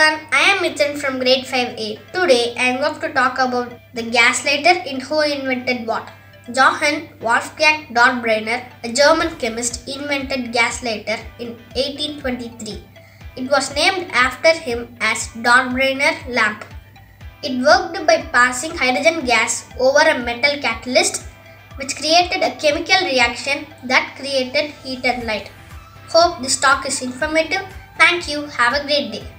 I am Mithran from grade 5A. Today I am going to talk about the gaslighter and who invented what. Johann Wolfgang Dornbrenner, a German chemist, invented gaslighter in 1823. It was named after him as Dornbrenner lamp. It worked by passing hydrogen gas over a metal catalyst which created a chemical reaction that created heat and light. Hope this talk is informative. Thank you. Have a great day.